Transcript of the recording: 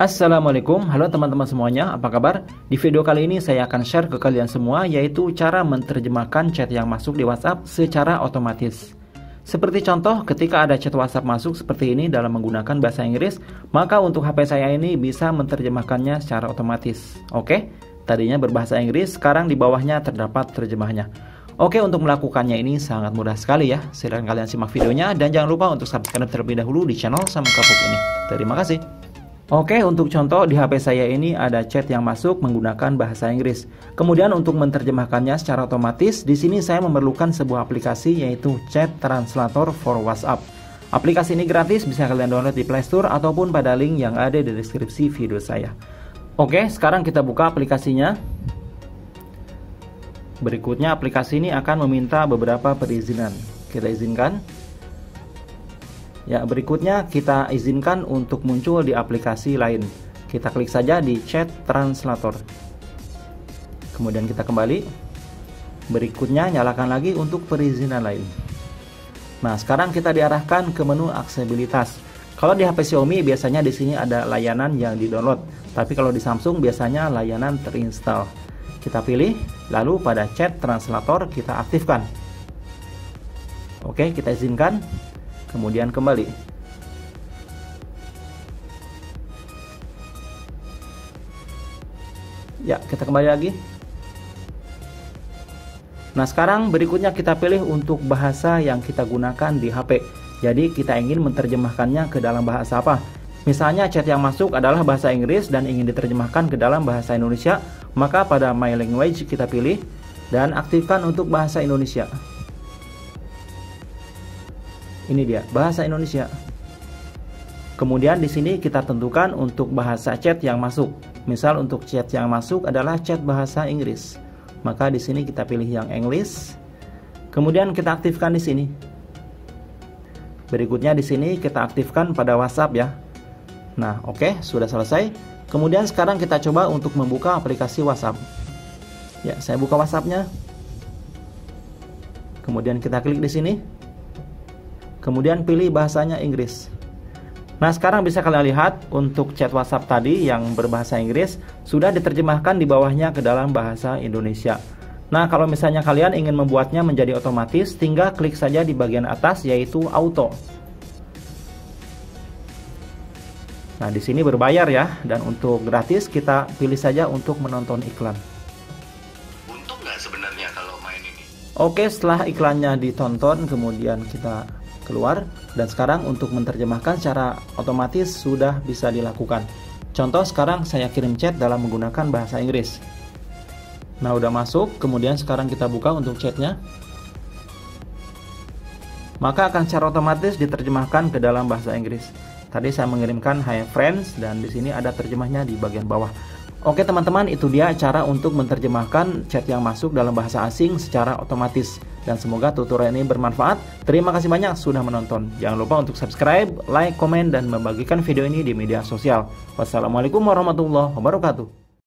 Assalamualaikum, halo teman-teman semuanya, apa kabar? Di video kali ini saya akan share ke kalian semua yaitu cara menerjemahkan chat yang masuk di WhatsApp secara otomatis. Seperti contoh, ketika ada chat WhatsApp masuk seperti ini dalam menggunakan bahasa Inggris, maka untuk HP saya ini bisa menerjemahkannya secara otomatis. Oke, tadinya berbahasa Inggris, sekarang di bawahnya terdapat terjemahnya. Oke, untuk melakukannya ini sangat mudah sekali ya. Silahkan kalian simak videonya dan jangan lupa untuk subscribe terlebih dahulu di channel sama kapuk ini. Terima kasih. Oke, untuk contoh di HP saya ini ada chat yang masuk menggunakan bahasa Inggris. Kemudian untuk menerjemahkannya secara otomatis, di sini saya memerlukan sebuah aplikasi yaitu Chat Translator for WhatsApp. Aplikasi ini gratis, bisa kalian download di Play Store ataupun pada link yang ada di deskripsi video saya. Oke, sekarang kita buka aplikasinya. Berikutnya aplikasi ini akan meminta beberapa perizinan. Kita izinkan. Ya, berikutnya kita izinkan untuk muncul di aplikasi lain. Kita klik saja di Chat Translator. Kemudian kita kembali. Berikutnya nyalakan lagi untuk perizinan lain. Nah, sekarang kita diarahkan ke menu aksesibilitas. Kalau di HP Xiaomi biasanya di sini ada layanan yang di-download, tapi kalau di Samsung biasanya layanan terinstall. Kita pilih, lalu pada chat translator kita aktifkan. Oke, kita izinkan kemudian kembali. Ya, kita kembali lagi. Nah, sekarang berikutnya kita pilih untuk bahasa yang kita gunakan di HP. Jadi, kita ingin menerjemahkannya ke dalam bahasa apa? Misalnya chat yang masuk adalah bahasa Inggris dan ingin diterjemahkan ke dalam bahasa Indonesia, maka pada My Language kita pilih dan aktifkan untuk bahasa Indonesia. Ini dia, bahasa Indonesia. Kemudian di sini kita tentukan untuk bahasa chat yang masuk. Misal untuk chat yang masuk adalah chat bahasa Inggris. Maka di sini kita pilih yang English. Kemudian kita aktifkan di sini. Berikutnya di sini kita aktifkan pada WhatsApp ya. Nah, oke, okay, sudah selesai. Kemudian sekarang kita coba untuk membuka aplikasi WhatsApp. Ya, saya buka WhatsAppnya. Kemudian kita klik di sini kemudian pilih bahasanya Inggris. Nah sekarang bisa kalian lihat untuk chat WhatsApp tadi yang berbahasa Inggris sudah diterjemahkan di bawahnya ke dalam bahasa Indonesia. Nah kalau misalnya kalian ingin membuatnya menjadi otomatis, tinggal klik saja di bagian atas yaitu auto. Nah di sini berbayar ya, dan untuk gratis kita pilih saja untuk menonton iklan. Untung nggak sebenarnya kalau main ini? Oke setelah iklannya ditonton kemudian kita keluar dan sekarang untuk menerjemahkan secara otomatis sudah bisa dilakukan. Contoh sekarang saya kirim chat dalam menggunakan bahasa Inggris. Nah udah masuk, kemudian sekarang kita buka untuk chatnya. Maka akan secara otomatis diterjemahkan ke dalam bahasa Inggris. Tadi saya mengirimkan Hi Friends dan di sini ada terjemahnya di bagian bawah. Oke teman-teman, itu dia cara untuk menerjemahkan chat yang masuk dalam bahasa asing secara otomatis. Dan semoga tutorial ini bermanfaat. Terima kasih banyak sudah menonton. Jangan lupa untuk subscribe, like, komen, dan membagikan video ini di media sosial. Wassalamualaikum warahmatullahi wabarakatuh.